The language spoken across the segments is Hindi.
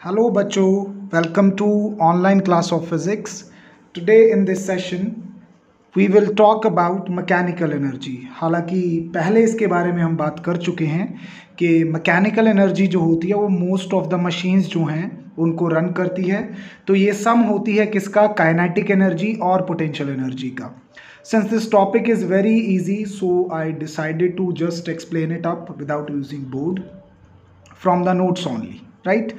Hello, Bacho. Welcome to online class of physics. Today in this session, we will talk about mechanical energy. हालाँकि पहले इसके बारे में हम बात कर चुके हैं कि मैकेनिकल एनर्जी जो होती है वो मोस्ट ऑफ़ द मशीन्स जो हैं उनको रन करती है तो ये सम होती है किसका काइनेटिक एनर्जी और पोटेंशियल एनर्जी का Since this topic is very easy, so I decided to just explain it up without using board from the notes only. Right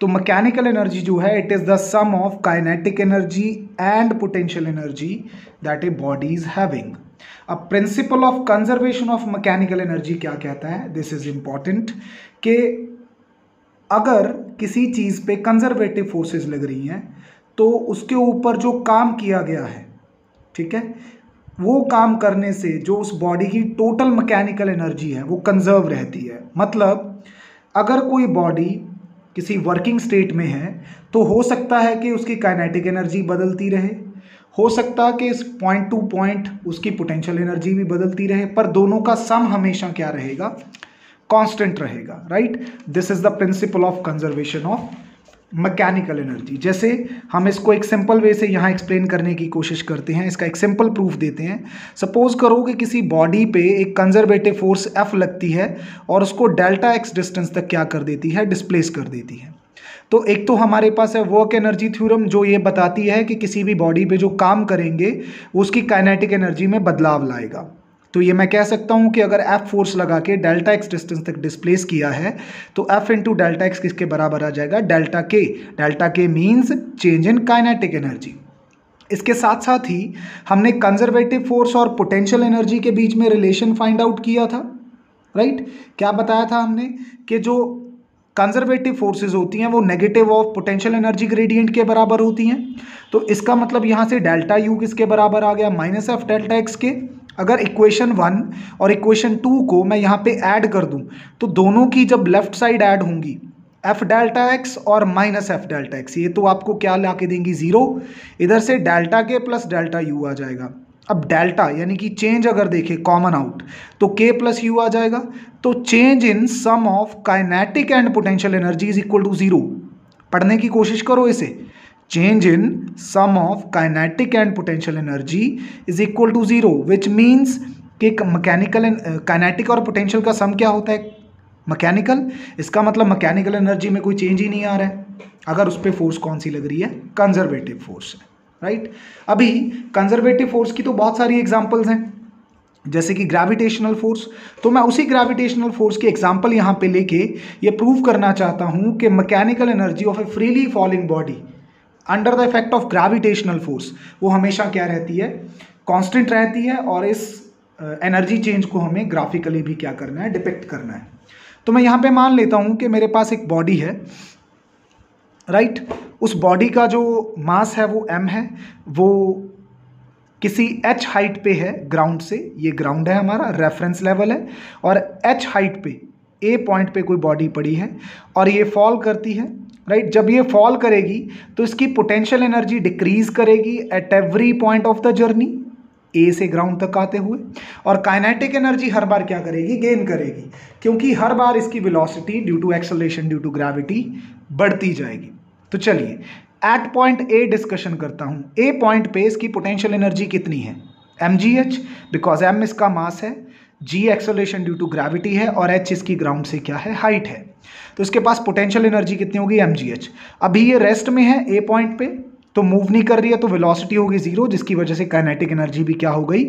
तो मैकेनिकल एनर्जी जो है it is the sum of kinetic energy and potential energy that a body is having अब principle of conservation of mechanical energy क्या कहता है? दिस इज़ इंपॉर्टेंट कि अगर किसी चीज़ पे कंजर्वेटिव फोर्सेस लग रही हैं तो उसके ऊपर जो काम किया गया है, ठीक है? वो काम करने से जो उस बॉडी की टोटल मैकेनिकल एनर्जी है, वो कंजर्व रहती है। मतलब अगर कोई बॉडी किसी वर्किंग स्टेट में है तो हो सकता है कि उसकी काइनेटिक एनर्जी बदलती रहे। हो सकता है कि इस पॉइंट टू पॉइंट उसकी पोटेंशियल एनर्जी भी बदलती रहे, पर दोनों का सम हमेशा क्या रहेगा? कांस्टेंट रहेगा right this is the principle of conservation of mechanical energy जैसे हम इसको एक सिंपल वे से यहाँ एक्सप्लेन करने की कोशिश करते हैं, इसका एक सिंपल प्रूफ देते हैं। सपोज़ करो कि किसी बॉडी पे एक कंजर्वेटिव फोर्स एफ़ लगती है और उसको डेल्टा एक्स डिस्टेंस तक क्या कर देती है? डिस्प्लेस कर देती है। तो एक तो हमारे पास है वर्क एनर्जी थ्योरम जो ये बताती है कि किसी भी बॉडी पे जो काम करेंगे, उसकी काइनेटिक एनर्जी में बदलाव लाएगा। तो ये मैं कह सकता हूँ कि अगर एफ़ फोर्स लगा के डेल्टा एक्स डिस्टेंस तक डिस्प्लेस किया है तो एफ़ इंटू डेल्टा एक्स किसके बराबर आ जाएगा? Delta K delta K means change in kinetic energy इसके साथ साथ ही हमने कंजर्वेटिव फोर्स और पोटेंशियल एनर्जी के बीच में रिलेशन फाइंड आउट किया था राइट क्या बताया था हमने? कि जो कंजर्वेटिव फोर्सेस होती हैं, वो negative of potential energy gradient के बराबर होती हैं। तो इसका मतलब यहाँ से डेल्टा यू किसके बराबर आ गया? माइनस एफ़ डेल्टा एक्स के। अगर इक्वेशन वन और इक्वेशन टू को मैं यहाँ पे ऐड कर दूँ तो दोनों की जब लेफ़्ट साइड ऐड होंगी एफ़ डेल्टा एक्स और माइनस एफ़ डेल्टा एक्स ये तो आपको क्या ला के देंगी? ज़ीरो इधर से डेल्टा के प्लस डेल्टा यू आ जाएगा। अब डेल्टा यानी कि चेंज अगर देखें कॉमन आउट तो के प्लस यू आ जाएगा। तो change in sum of kinetic and potential energy is equal to zero पढ़ने की कोशिश करो इसे। Change in sum of kinetic and potential energy is equal to zero, which means कि मैकेनिकल काइनेटिक और पोटेंशियल का सम क्या होता है? मैकेनिकल इसका मतलब मैकेनिकल एनर्जी में कोई चेंज ही नहीं आ रहा है। अगर उस पर फोर्स कौन सी लग रही है? कंजर्वेटिव फोर्स है राइट अभी कंजर्वेटिव फोर्स की तो बहुत सारी एग्जांपल्स हैं। जैसे कि ग्रेविटेशनल फोर्स तो मैं उसी ग्रेविटेशनल फोर्स की एग्ज़ाम्पल यहाँ पे लेके ये प्रूव करना चाहता हूँ कि mechanical energy of a freely falling body under the effect of gravitational force वो हमेशा क्या रहती है? कांस्टेंट रहती है और इस एनर्जी uh, चेंज को हमें ग्राफिकली भी क्या करना है? डिपेक्ट करना है। तो मैं यहाँ पे मान लेता हूँ कि मेरे पास एक बॉडी है राइट right? उस बॉडी का जो मास है वो एम है वो किसी एच हाइट पे है ग्राउंड से ये ग्राउंड है हमारा रेफरेंस लेवल है और एच हाइट पे ए पॉइंट पे कोई बॉडी पड़ी है और ये फॉल करती है राइट? जब ये फॉल करेगी तो इसकी पोटेंशियल एनर्जी डिक्रीज करेगी at every point of the journey A से ग्राउंड तक आते हुए। और काइनेटिक एनर्जी हर बार क्या करेगी? गेन करेगी। क्योंकि हर बार इसकी velocity due to acceleration due to gravity बढ़ती जाएगी। तो चलिए एट पॉइंट ए डिस्कशन करता हूँ। ए पॉइंट पे इसकी पोटेंशियल एनर्जी कितनी है? M G H because M इसका मास है। G acceleration due to gravity है। और एच इसकी ग्राउंड से क्या है? हाइट है। तो इसके पास पोटेंशियल एनर्जी कितनी होगी? एमजीएच अभी ये रेस्ट में है ए पॉइंट पे तो मूव नहीं कर रही है तो वेलोसिटी होगी ज़ीरो जिसकी वजह से काइनेटिक एनर्जी भी क्या हो गई?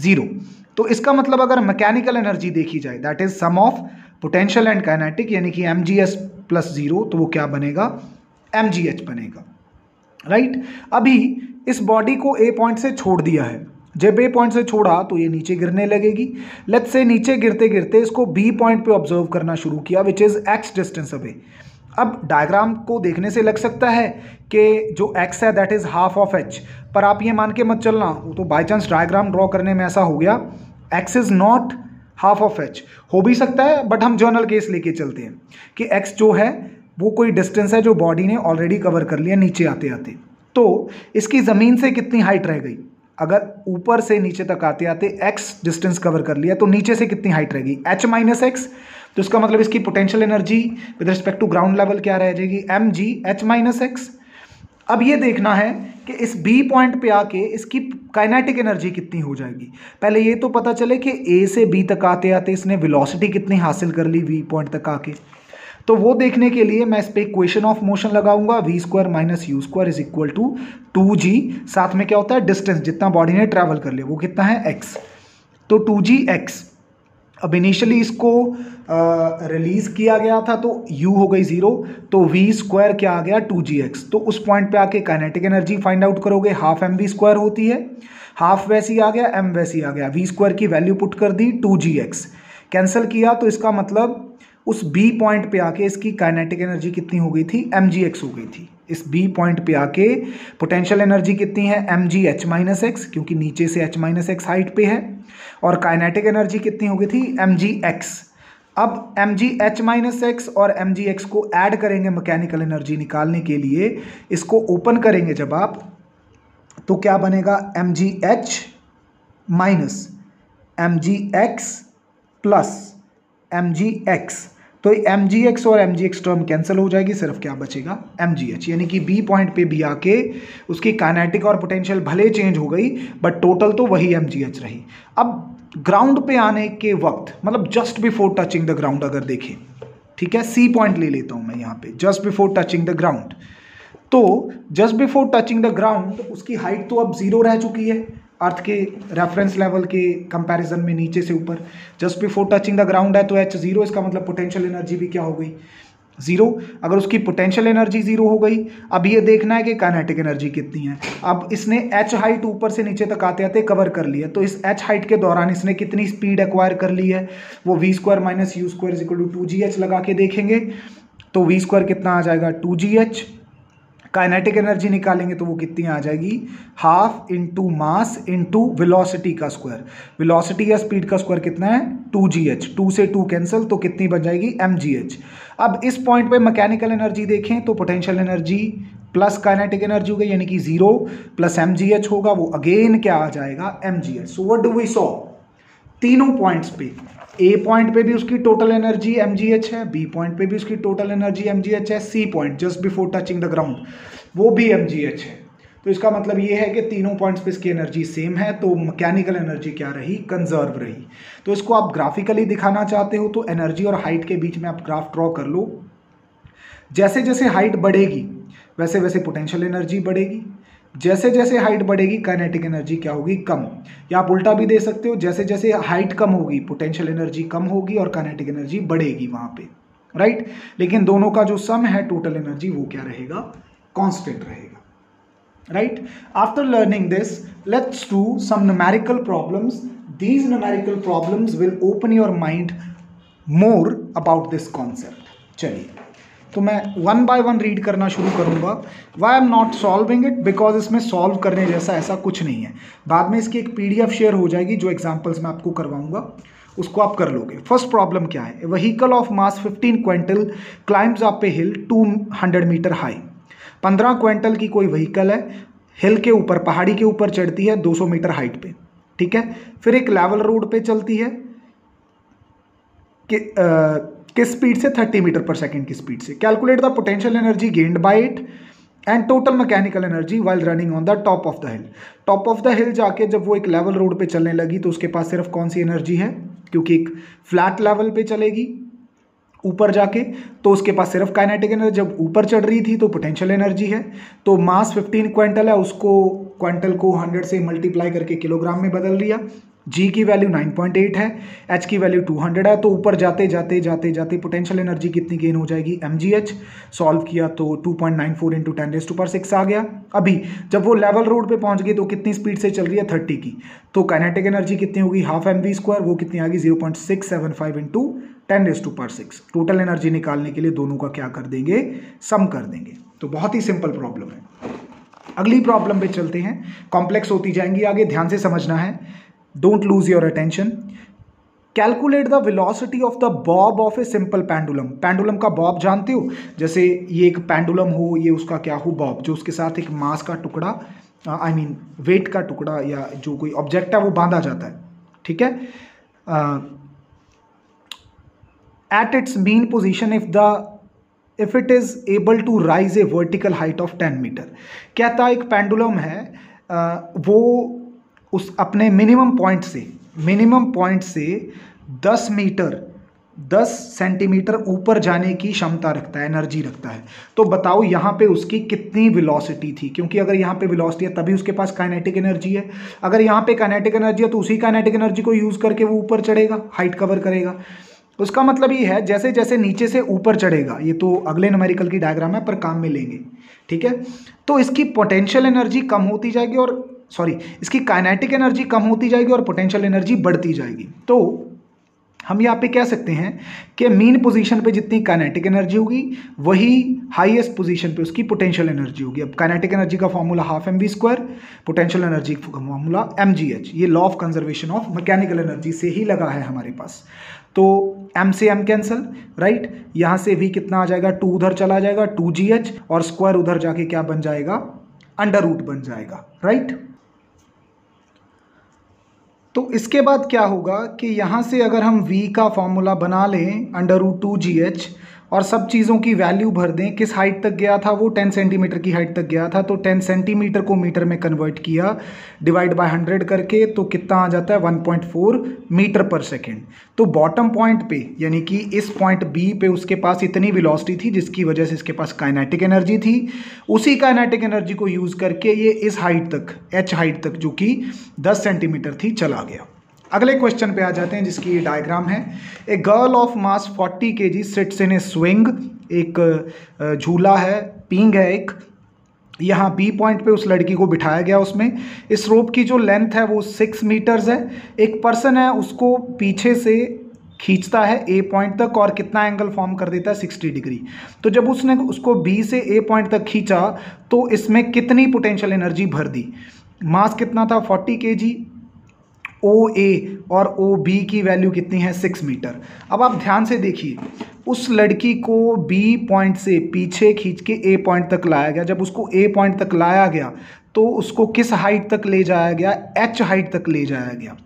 ज़ीरो तो इसका मतलब अगर मैकेनिकल एनर्जी देखी जाए that is sum of potential and kinetic यानी कि M G S plus zero तो वो क्या बनेगा? एम जी एच बनेगा. Right right? अभी इस बॉडी को ए पॉइंट से छोड़ दिया है. जब ए पॉइंट से छोड़ा तो ये नीचे गिरने लगेगी। लेट से नीचे गिरते गिरते इसको बी पॉइंट पे ऑब्ज़र्व करना शुरू किया which is X distance away अब डायग्राम को देखने से लग सकता है कि जो एक्स है that is half of H पर आप ये मान के मत चलना, वो तो बाई चांस डायग्राम ड्रॉ करने में ऐसा हो गया। X is not half of h हो भी सकता है बट हम जर्नल केस लेके चलते हैं कि एक्स जो है, वो कोई डिस्टेंस है जो बॉडी ने ऑलरेडी कवर कर लिया नीचे आते आते तो इसकी ज़मीन से कितनी हाइट रह गई? अगर ऊपर से नीचे तक आते आते x डिस्टेंस कवर कर लिया तो नीचे से कितनी हाइट रहेगी? h माइनस एक्स तो इसका मतलब इसकी potential energy with respect to ground level क्या रह जाएगी? M g h minus x अब ये देखना है कि इस बी पॉइंट पे आके इसकी काइनेटिक एनर्जी कितनी हो जाएगी? पहले ये तो पता चले कि ए से बी तक आते आते इसने वेलोसिटी कितनी हासिल कर ली वी पॉइंट तक आके। तो वो देखने के लिए मैं इस पर इक्वेशन ऑफ़ मोशन लगाऊँगा v square minus u square is equal to two g साथ में क्या होता है? डिस्टेंस जितना बॉडी ने ट्रैवल कर लिया, वो कितना है? एक्स तो टू जी एक्स अब इनिशियली इसको रिलीज़ किया गया था तो u हो गई ज़ीरो तो v स्क्वायर क्या आ गया? टू जी एक्स तो उस पॉइंट पे आके काइनेटिक एनर्जी फाइंड आउट करोगे हाफ़ एम वी स्क्वायर होती है. हाफ़ वैसी आ गया एम वैसी आ गया. v स्क्वायर की वैल्यू पुट कर दी टू जी एक्स कैंसिल किया तो इसका मतलब उस बी पॉइंट पे आके इसकी काइनेटिक एनर्जी कितनी हो गई थी? एम जी एक्स हो गई थी। इस बी पॉइंट पे आके पोटेंशियल एनर्जी कितनी है? M g h minus x क्योंकि नीचे से एच माइनस एक्स हाइट पे है। और काइनेटिक एनर्जी कितनी हो गई थी? एम जी एक्स अब m g h minus x और एम जी एक्स को ऐड करेंगे मैकेनिकल एनर्जी निकालने के लिए। इसको ओपन करेंगे जब आप तो क्या बनेगा? M g h minus m g x plus m g x तो एम जी एक्स और m g x term cancel हो जाएगी, सिर्फ़ क्या बचेगा? एम जी एच यानी कि बी पॉइंट पे भी आके उसकी काइनेटिक और पोटेंशियल भले चेंज हो गई बट टोटल तो वही एम जी एच रही। अब ग्राउंड पे आने के वक्त मतलब just before touching the ground अगर देखें, ठीक है? सी पॉइंट ले लेता हूँ मैं यहाँ पे just before touching the ground तो just before touching the ground उसकी हाइट तो अब ज़ीरो रह चुकी है। अर्थ के रेफरेंस लेवल के कंपैरिजन में नीचे से ऊपर। Just before touching the ground है तो एच ज़ीरो इसका मतलब पोटेंशियल एनर्जी भी क्या हो गई? ज़ीरो अगर उसकी पोटेंशियल एनर्जी ज़ीरो हो गई, अब ये देखना है कि काइनेटिक एनर्जी कितनी है। अब इसने एच हाइट ऊपर से नीचे तक आते आते कवर कर लिया तो इस एच हाइट के दौरान इसने कितनी स्पीड एक्वायर कर ली है? वो v square minus u square equal to two g h लगा के देखेंगे। तो वी स्क्वायर कितना आ जाएगा? Two g h kinetic energy निकालेंगे तो वो कितनी आ जाएगी? Half into mass into velocity का स्क्वायर विलोसिटी या स्पीड का स्क्वायर कितना है? टू जी एच टू से टू कैंसिल तो कितनी बन जाएगी? एम जी एच अब इस पॉइंट पे मैकेनिकल एनर्जी देखें तो potential energy plus kinetic energy हो गई, यानी कि zero plus M G H होगा, वो अगेन क्या आ जाएगा? M G H so what do we saw तीनों पॉइंट्स पे ए पॉइंट पे भी उसकी total energy M G H है बी पॉइंट पे भी उसकी टोटल एनर्जी एमजीएच है C point just before touching the ground वो भी एमजीएच है। तो इसका मतलब ये है कि तीनों पॉइंट्स पे इसकी एनर्जी सेम है तो मैकेनिकल एनर्जी क्या रही? कंजर्व रही। तो इसको आप ग्राफिकली दिखाना चाहते हो तो एनर्जी और हाइट के बीच में आप ग्राफ ड्रॉ कर लो। जैसे जैसे हाइट बढ़ेगी वैसे वैसे पोटेंशियल एनर्जी बढ़ेगी। जैसे जैसे हाइट बढ़ेगी काइनेटिक एनर्जी क्या होगी? कम। या आप उल्टा भी दे सकते हो जैसे जैसे हाइट कम होगी पोटेंशियल एनर्जी कम होगी और काइनेटिक एनर्जी बढ़ेगी वहाँ पे। राइट लेकिन दोनों का जो सम है टोटल एनर्जी वो क्या रहेगा? कांस्टेंट रहेगा। Right after learning this let's do some numerical problems these numerical problems will open your mind more about this concept चलिए। तो मैं वन बाय वन रीड करना शुरू करूँगा। Why am not solving it because इसमें सॉल्व करने जैसा ऐसा कुछ नहीं है। बाद में इसकी एक पीडीएफ शेयर हो जाएगी, जो एग्जांपल्स मैं आपको करवाऊँगा। उसको आप कर लोगे। फ़र्स्ट प्रॉब्लम क्या है? Vehicle of mass 15 quintal climbs up a hill 200 metre high 15 quintal की कोई वहीकल है हिल के ऊपर, पहाड़ी के ऊपर चढ़ती है 200 मीटर हाइट पे। ठीक है? फिर एक लेवल रोड पे चलती है, कि किस स्पीड से 30 मीटर पर सेकेंड की स्पीड से? Calculate the potential energy gained by it and total mechanical energy while running on the top of the hill top of the hill जाके जब वो एक लेवल रोड पे चलने लगी तो उसके पास सिर्फ़ कौन सी एनर्जी है? क्योंकि एक फ्लैट लेवल पे चलेगी ऊपर जाके तो उसके पास सिर्फ़ काइनेटिक एनर्जी जब ऊपर चढ़ रही थी तो पोटेंशियल एनर्जी है। तो मास 15 क्विंटल है, उसको क्विंटल को 100 से मल्टीप्लाई करके किलोग्राम में बदल लिया जी की वैल्यू 9.8 है एच की वैल्यू 200 है तो ऊपर जाते जाते जाते जाते पोटेंशियल एनर्जी कितनी गेन हो जाएगी? एम जी एच सॉल्व किया तो 2.94 point nine four into ten raise to पर सिक्स आ गया। अभी जब वो लेवल रोड पे पहुँच गई तो कितनी स्पीड से चल रही है? 30 की। तो काइनेटिक एनर्जी कितनी होगी? हाफ़ एम वी स्क्वायर वो कितनी आ गई? Zero point six seven five into ten raise to पर सिक्स टोटल एनर्जी निकालने के लिए दोनों का क्या कर देंगे? सम कर देंगे। तो बहुत ही सिंपल प्रॉब्लम है। अगली प्रॉब्लम पे चलते हैं। कॉम्प्लेक्स होती जाएँगी। आगे ध्यान से समझना है। Don't lose your attention. Calculate the velocity of the bob of a simple pendulum pendulum का बॉब जानते हो? जैसे ये एक पेंडुलम हो ये उसका क्या हो बॉब जो उसके साथ एक मास का टुकड़ा आई मीन वेट का टुकड़ा या जो कोई ऑब्जेक्ट है वो बांधा जाता है। ठीक है? At its mean position if the if it is able to raise a vertical height of ten metre कहता एक पेंडुलम है आ, वो उस अपने मिनिमम पॉइंट से मिनिमम पॉइंट से 10 मीटर 10 सेंटीमीटर ऊपर जाने की क्षमता रखता है एनर्जी रखता है। तो बताओ यहाँ पे उसकी कितनी वेलोसिटी थी? क्योंकि अगर यहाँ पे वेलोसिटी है, तभी उसके पास काइनेटिक एनर्जी है। अगर यहाँ पे काइनेटिक एनर्जी है तो उसी काइनेटिक एनर्जी को यूज़ करके वो ऊपर चढ़ेगा हाइट कवर करेगा। उसका मतलब ये है जैसे जैसे नीचे से ऊपर चढ़ेगा, ये तो अगले नमेरिकल की डायग्राम है, पर काम में लेंगे, ठीक है? तो इसकी पोटेंशियल एनर्जी कम होती जाएगी और सॉरी, इसकी काइनेटिक एनर्जी कम होती जाएगी और पोटेंशियल एनर्जी बढ़ती जाएगी। तो हम यहाँ पे कह सकते हैं कि मीन पोजीशन पे जितनी काइनेटिक एनर्जी होगी, वही हाईएस्ट पोजीशन पे उसकी पोटेंशियल एनर्जी होगी। अब काइनेटिक एनर्जी का formula half m v square potential energy का फॉर्मूला एम जी एच ये law of conservation of mechanical energy से ही लगा है हमारे पास। तो एम से एम कैंसल राइट यहाँ से भी कितना आ जाएगा? टू उधर चला जाएगा टू जी एच और स्क्वायर उधर जाके क्या बन जाएगा? अंडर रूट बन जाएगा राइट तो इसके बाद क्या होगा कि यहाँ से अगर हम v का फॉर्मूला बना लें under root two g h और सब चीज़ों की वैल्यू भर दें, किस हाइट तक गया था, वो 10 सेंटीमीटर की हाइट तक गया था तो 10 सेंटीमीटर को मीटर में कन्वर्ट किया डिवाइड बाय 100 करके तो कितना आ जाता है 1.4 मीटर पर सेकेंड तो बॉटम पॉइंट पे, यानी कि इस पॉइंट बी पे उसके पास इतनी वेलोसिटी थी, जिसकी वजह से इसके पास काइनेटिक एनर्जी थी। उसी काइनेटिक एनर्जी को यूज़ करके ये इस हाइट तक एच हाइट तक जो कि दस सेंटीमीटर थी, चला गया। अगले क्वेश्चन पे आ जाते हैं, जिसकी डायग्राम है। ए गर्ल ऑफ़ मास 40 के जी सिट्स इन ए स्विंग एक झूला है पिंग है एक। यहाँ बी पॉइंट पे उस लड़की को बिठाया गया उसमें। इस रोप की जो लेंथ है वो सिक्स मीटर्स है। एक पर्सन है, उसको पीछे से खींचता है ए पॉइंट तक और कितना एंगल फॉर्म कर देता है? सिक्सटी डिग्री तो जब उसने उसको बी से ए पॉइंट तक खींचा तो इसमें कितनी पोटेंशियल एनर्जी भर दी? मास कितना था? फोर्टी के जी ओ ए और ओ बी की वैल्यू कितनी है? सिक्स मीटर अब आप ध्यान से देखिए, उस लड़की को बी पॉइंट से पीछे खींच के ए पॉइंट तक लाया गया। जब उसको ए पॉइंट तक लाया गया तो उसको किस हाइट तक ले जाया गया? एच हाइट तक ले जाया गया।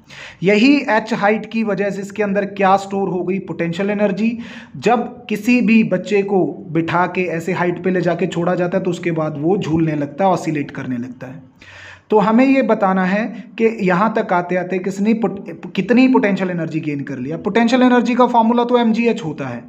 यही एच हाइट की वजह से इसके अंदर क्या स्टोर हो गई? पोटेंशियल एनर्जी जब किसी भी बच्चे को बिठा के ऐसे हाइट पे ले जाके छोड़ा जाता है तो उसके बाद वो झूलने लगता है ऑसिलेट करने लगता है। तो हमें ये बताना है कि यहाँ तक आते आते किसने पुट, कितनी पोटेंशियल एनर्जी गेन कर लिया? पोटेंशियल एनर्जी का फॉर्मूला तो एम होता है।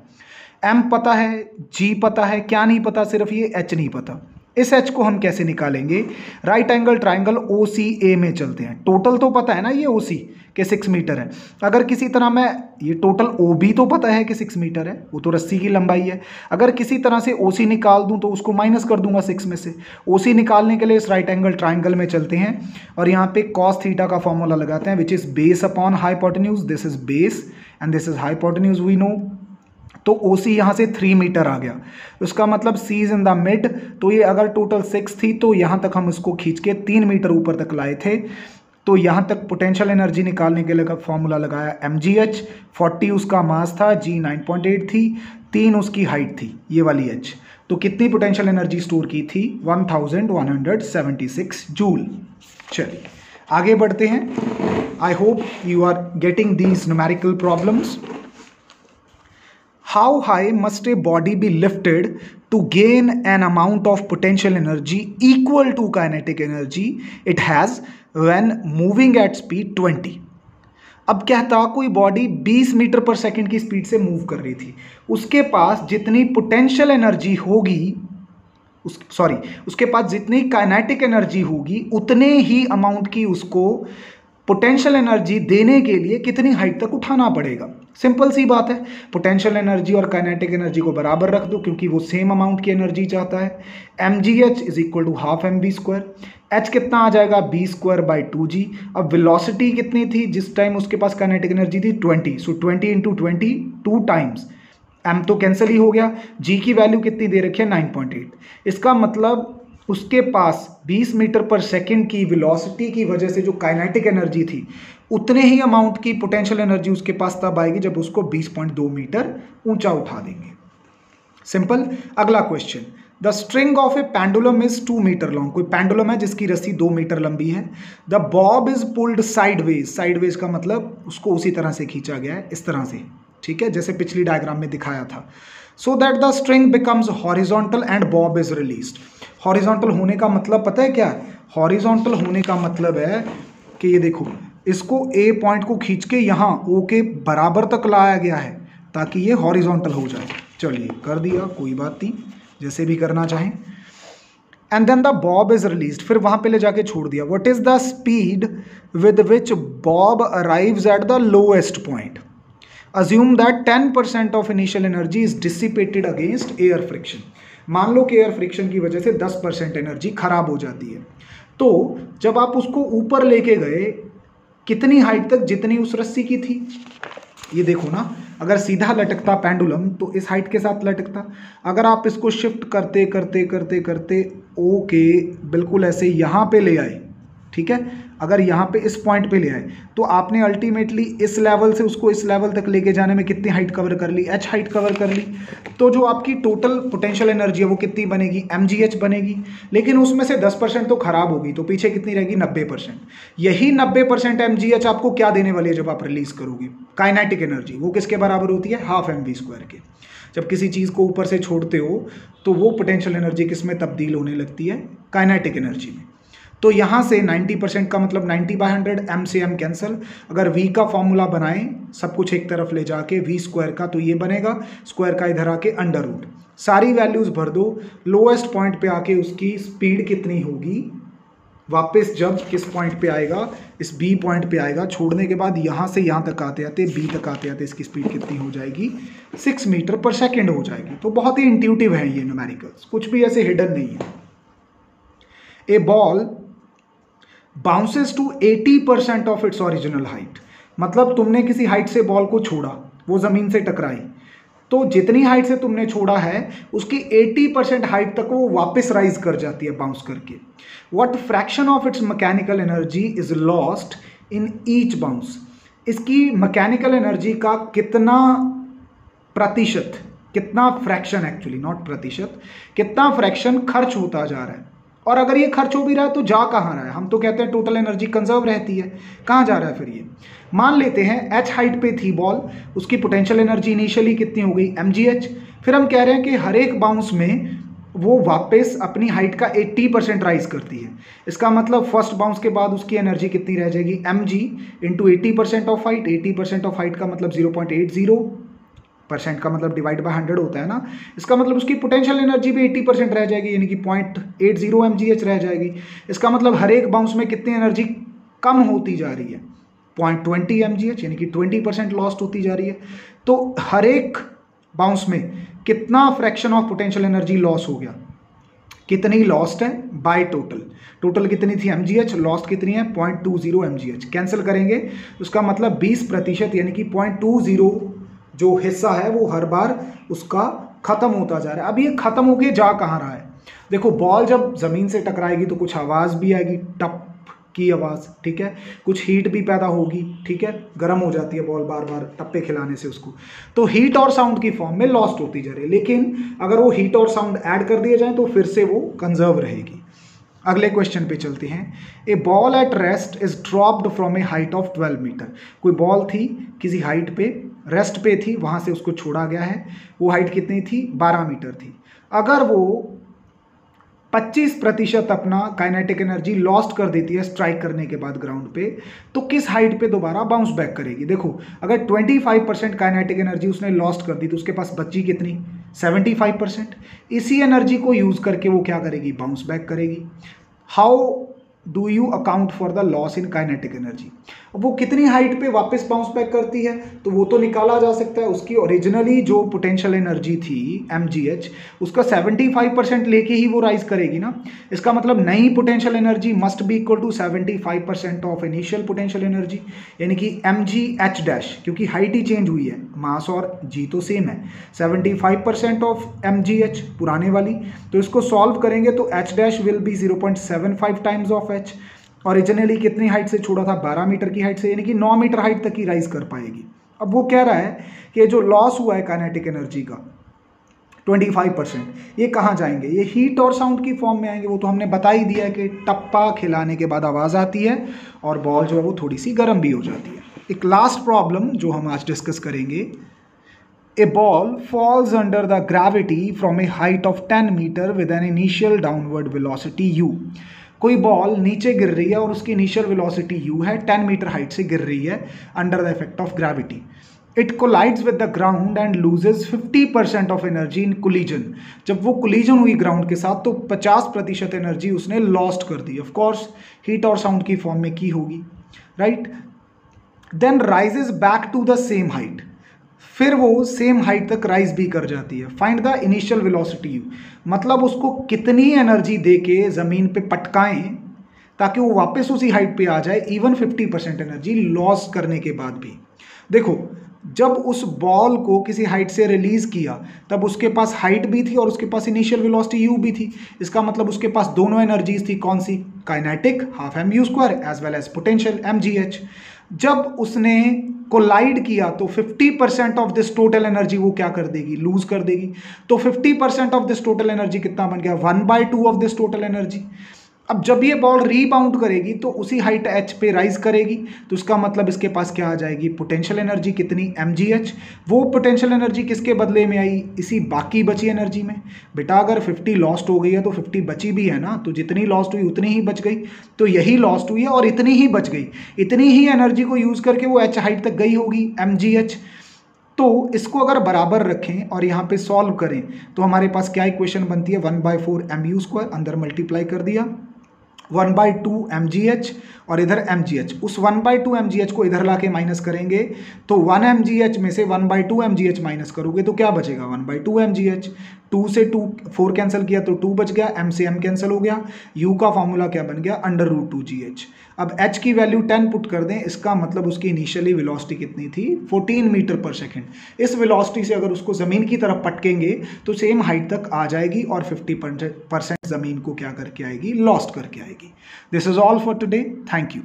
एम पता है जी पता है क्या नहीं पता सिर्फ़ ये एच नहीं पता। इस एच को हम कैसे निकालेंगे? Right angle triangle O C A में चलते हैं। टोटल तो पता है ना ये ओ सी के सिक्स मीटर है। अगर किसी तरह मैं, ये टोटल ओ बी तो पता है कि सिक्स मीटर है, वो तो रस्सी की लंबाई है। अगर किसी तरह से ओ सी निकाल दूँ तो उसको माइनस कर दूँगा सिक्स में से। ओ सी निकालने के लिए इस राइट एंगल ट्राइंगल में चलते हैं और यहाँ पे कॉस थीटा का फॉर्मूला लगाते हैं which is base upon hypotenuse this is base and this is hypotenuse we know तो ओ सी यहाँ से थ्री मीटर आ गया। उसका मतलब C is in the mid तो ये अगर टोटल सिक्स थी तो यहाँ तक हम इसको खींच के तीन मीटर ऊपर तक लाए थे। तो यहाँ तक पोटेंशियल एनर्जी निकालने के लिए फॉर्मूला लगाया एम जी एच फोर्टी उसका मास था जी नाइन पॉइंट एट थी, तीन उसकी हाइट थी, ये वाली एच तो कितनी पोटेंशियल एनर्जी स्टोर की थी? One thousand one hundred seventy six joule चलिए, आगे बढ़ते हैं। I hope you are getting these numerical problems how high must a body be lifted to gain an amount of potential energy equal to kinetic energy it has when moving at speed twenty अब क्या था, कोई बॉडी 20 मीटर पर सेकंड की स्पीड से मूव कर रही थी। उसके पास जितनी पोटेंशियल एनर्जी होगी, उस सॉरी उसके पास जितनी काइनेटिक एनर्जी होगी, उतने ही अमाउंट की उसको पोटेंशियल एनर्जी देने के लिए कितनी हाइट तक उठाना पड़ेगा? सिंपल सी बात है। पोटेंशियल एनर्जी और काइनेटिक एनर्जी को बराबर रख दो, क्योंकि वो सेम अमाउंट की एनर्जी चाहता है। M G H is equal to half M B square H कितना आ जाएगा? B square by two G अब वेलोसिटी कितनी थी? जिस टाइम उसके पास काइनेटिक एनर्जी थी twenty so twenty into twenty two times M तो कैंसिल ही हो गया। जी की वैल्यू कितनी दे रखी है? नाइन पॉइंट एट इसका मतलब उसके पास 20 मीटर पर सेकंड की वेलोसिटी की वजह से जो काइनेटिक एनर्जी थी, उतने ही अमाउंट की पोटेंशियल एनर्जी उसके पास तब आएगी जब उसको 20.2 मीटर ऊँचा उठा देंगे। सिंपल अगला question the string of a pendulum is two metre long कोई पेंडुलम है जिसकी रस्सी दो मीटर लंबी है। The bob is pulled sideways sideways का मतलब उसको उसी तरह से खींचा गया है, इस तरह से। ठीक है? जैसे पिछली डायग्राम में दिखाया था। So that the string becomes horizontal and bob is release horizontal होने का मतलब पता है क्या? हॉरिजॉन्टल होने का मतलब है कि ये देखो, इसको ए पॉइंट को खींच के यहाँ ओ के बराबर तक लाया गया है, ताकि ये हॉरिजॉन्टल हो जाए। चलिए, कर दिया, कोई बात नहीं, जैसे भी करना चाहें। And then the bob is release फिर वहाँ पे ले जाके छोड़ दिया। What is the speed with which bob arrives at the lowest point assume that ten percent of initial energy is dissipated against air friction मान लो कि एयर फ्रिक्शन की वजह से 10 परसेंट एनर्जी खराब हो जाती है। तो जब आप उसको ऊपर लेके गए, कितनी हाइट तक? जितनी उस रस्सी की थी। ये देखो ना, अगर सीधा लटकता पेंडुलम तो इस हाइट के साथ लटकता। अगर आप इसको शिफ्ट करते करते करते करते ओके बिल्कुल ऐसे यहाँ पे ले आए। ठीक है? अगर यहाँ पे इस पॉइंट पे ले आए तो आपने अल्टीमेटली इस लेवल से उसको इस लेवल तक लेके जाने में कितनी हाइट कवर कर ली? एच हाइट कवर कर ली। तो जो आपकी टोटल पोटेंशियल एनर्जी है, वो कितनी बनेगी? एमजीएच बनेगी। लेकिन उसमें से 10 परसेंट तो खराब होगी तो पीछे कितनी रहेगी? 90 परसेंट। यही 90 परसेंट एम आपको क्या देने वाली है जब आप रिलीज़ करोगे? काइनेटिक एनर्जी वो किसके बराबर होती है? हाफ़ एम स्क्वायर के। जब किसी चीज़ को ऊपर से छोड़ते हो तो वो पोटेंशियल एनर्जी किसमें तब्दील होने लगती है? काइनेटिक एनर्जी में। तो यहाँ से 90 परसेंट का मतलब 90 बाई हंड्रेड एम से एम कैंसिल अगर v का फॉर्मूला बनाएँ, सब कुछ एक तरफ़ ले जाके v स्क्वायर का तो ये बनेगा स्क्वायर का इधर आके अंडर रूट सारी वैल्यूज़ भर दो लोएस्ट पॉइंट पे आके उसकी स्पीड कितनी होगी? वापस जब किस पॉइंट पे आएगा? इस बी पॉइंट पे आएगा। छोड़ने के बाद यहाँ से यहाँ तक आते आते बी तक आते आते इसकी स्पीड कितनी हो जाएगी? सिक्स मीटर पर सेकेंड हो जाएगी। तो बहुत ही इंट्यूटिव है ये न्यूमेरिकल्स कुछ भी ऐसे हिडन नहीं है। A ball bounces to 80 percent of its original height मतलब तुमने किसी हाइट से बॉल को छोड़ा, वो ज़मीन से टकराई। तो जितनी हाइट से तुमने छोड़ा है, उसकी 80 परसेंट हाइट तक वो वापस राइज कर जाती है बाउंस करके। What fraction of its mechanical energy is lost in each bounce इसकी मैकेनिकल एनर्जी का कितना प्रतिशत, कितना फ्रैक्शन एक्चुअली नॉट प्रतिशत, कितना फ्रैक्शन खर्च होता जा रहा है। और अगर ये खर्च हो भी रहा है तो जा कहाँ रहा है? हम तो कहते हैं टोटल एनर्जी कंजर्व रहती है। कहाँ जा रहा है फिर ये? मान लेते हैं एच हाइट पे थी बॉल उसकी पोटेंशियल एनर्जी इनिशियली कितनी हो गई? एम फिर हम कह रहे हैं कि हर एक बाउंस में वो वापस अपनी हाइट का 80 परसेंट राइज करती है। इसका मतलब फ़र्स्ट बाउंस के बाद उसकी एनर्जी कितनी रह जाएगी? M g into eighty percent of height eighty percent of height का मतलब zero point eight zero percent का मतलब डिवाइड बाय हंड्रेड होता है ना, इसका मतलब उसकी पोटेंशियल एनर्जी भी एट्टी परसेंट रह जाएगी, यानी कि point eight zero m g h रह जाएगी। इसका मतलब हर एक बाउंस में कितनी एनर्जी कम होती जा रही है? Point twenty m g h यानी कि ट्वेंटी परसेंट लॉस्ट होती जा रही है। तो हर एक बाउंस में कितना fraction of potential energy loss हो गया? कितनी लॉस्ट है? बाय टोटल टोटल कितनी थी? एम लॉस्ट कितनी है? Point two zero m cancel करेंगे, उसका मतलब बीस प्रतिशत, यानी कि पॉइंट टू ज़ीरो जो हिस्सा है, वो हर बार उसका ख़त्म होता जा रहा है। अब ये ख़त्म होके जा कहाँ रहा है? देखो बॉल जब ज़मीन से टकराएगी तो कुछ आवाज़ भी आएगी, टप की आवाज़, ठीक है? कुछ हीट भी पैदा होगी, ठीक है? गर्म हो जाती है बॉल बार बार टप्पे खिलाने से उसको। तो हीट और साउंड की फॉर्म में लॉस्ट होती जा रही है। लेकिन अगर वो हीट और साउंड ऐड कर दिए जाए तो फिर से वो कंजर्व रहेगी। अगले क्वेश्चन पे चलते हैं। A ball at rest is dropped from a height of 12 metre कोई बॉल थी किसी हाइट पे? रेस्ट पे थी, वहाँ से उसको छोड़ा गया है। वो हाइट कितनी थी? 12 मीटर थी। अगर वो 25 प्रतिशत अपना काइनेटिक एनर्जी लॉस्ट कर देती है स्ट्राइक करने के बाद ग्राउंड पे तो किस हाइट पे दोबारा बाउंस बैक करेगी? देखो, अगर 25 परसेंट काइनेटिक एनर्जी उसने लॉस्ट कर दी तो उसके पास बची कितनी? 75 परसेंट इसी एनर्जी को यूज़ करके वो क्या करेगी? बाउंस बैक करेगी। How do you account for the loss in kinetic energy वो कितनी हाइट पे वापस बाउंस बैक करती है तो वो तो निकाला जा सकता है। उसकी ओरिजिनली जो पोटेंशियल एनर्जी थी एमजीएच उसका 75 परसेंट लेके ही वो राइज करेगी ना। इसका मतलब नई potential energy must be equal to 75 percent of initial potential energy यानी कि एम डैश क्योंकि हाइट ही चेंज हुई है। मास और जी तो सेम है। 75 percent of m g h पुराने वाली तो इसको सॉल्व करेंगे तो h dash will be 0.75 times of h originally कितनी हाइट से छोड़ा था? 12 मीटर की हाइट से, यानी कि 9 मीटर हाइट तक ही राइज कर पाएगी। अब वो कह रहा है कि जो लॉस हुआ है काइनेटिक एनर्जी का 25 परसेंट ये कहाँ जाएँगे? ये हीट और साउंड की फॉर्म में आएँगे। वो तो हमने बता ही दिया है कि टप्पा खिलाने के बाद आवाज़ आती है और बॉल जो है वो थोड़ी सी गर्म भी हो जाती है। एक लास्ट प्रॉब्लम जो हम आज डिस्कस करेंगे a ball falls under the gravity from a height of 10 meter with an initial downward velocity u. कोई बॉल नीचे गिर रही है और उसकी इनिशियल वेलोसिटी u है 10 मीटर हाइट से गिर रही है under the effect of gravity it collides with the ground and loses 50 percent of energy in collision जब वो कुलीजन हुई ग्राउंड के साथ तो 50 प्रतिशत एनर्जी उसने लॉस्ट कर दी. ऑफकोर्स हीट और साउंड की फॉर्म में की होगी. Right then rises back to the same height फिर वो सेम हाइट तक राइज भी कर जाती है। फाइंड द इनिशियल वेलोसिटी मतलब उसको कितनी एनर्जी दे के ज़मीन पे पटकाएँ ताकि वो वापस उसी हाइट पे आ जाए इवन 50 परसेंट एनर्जी लॉस करने के बाद भी। देखो, जब उस बॉल को किसी हाइट से रिलीज़ किया, तब उसके पास हाइट भी थी और उसके पास इनिशियल वेलोसिटी यू भी थी। इसका मतलब उसके पास दोनों एनर्जीज थी। कौन सी? Kinetic half m u square as well as potential m g h जब उसने कोलाइड किया तो 50 percent of this total energy वो क्या कर देगी? लूज कर देगी। तो 50 percent of this total energy कितना बन गया? One by two of this total energy अब जब ये बॉल रीबाउंड करेगी तो उसी हाइट एच पे राइज करेगी। तो उसका मतलब इसके पास क्या आ जाएगी? पोटेंशियल एनर्जी कितनी? एम जी एच वो पोटेंशियल एनर्जी किसके बदले में आई? इसी बाकी बची एनर्जी में। बेटा, अगर 50 लॉस्ट हो गई है तो 50 बची भी है ना? तो जितनी लॉस्ट हुई, उतनी ही बच गई। तो यही लॉस्ट हुई है और इतनी ही बच गई। इतनी ही एनर्जी को यूज़ करके वो एच हाइट तक गई होगी एम जी एच तो इसको अगर बराबर रखें और यहाँ पे सॉल्व करें तो हमारे पास क्या इक्वेशन बनती है? One by four m u square अंदर मल्टीप्लाई कर दिया। One by two m g h और इधर एम जी एच उस one by two m g h को इधर ला के माइनस करेंगे तो वन एम जी एच में से one by two m g h minus करोगे तो क्या बचेगा? One by two m g h two से टू फोर कैंसिल किया तो टू बच गया एम से एम कैंसिल हो गया। यू का फॉर्मूला क्या बन गया? Under root two g h अब h की वैल्यू 10 पुट कर दें, इसका मतलब उसकी इनिशियली वेलोसिटी कितनी थी? फोर्टीन मीटर पर सेकंड इस वेलोसिटी से अगर उसको ज़मीन की तरफ़ पटकेंगे तो सेम हाइट तक आ जाएगी और फिफ्टी परसेंट ज़मीन को क्या करके आएगी? लॉस्ट करके आएगी. This is all for today thank you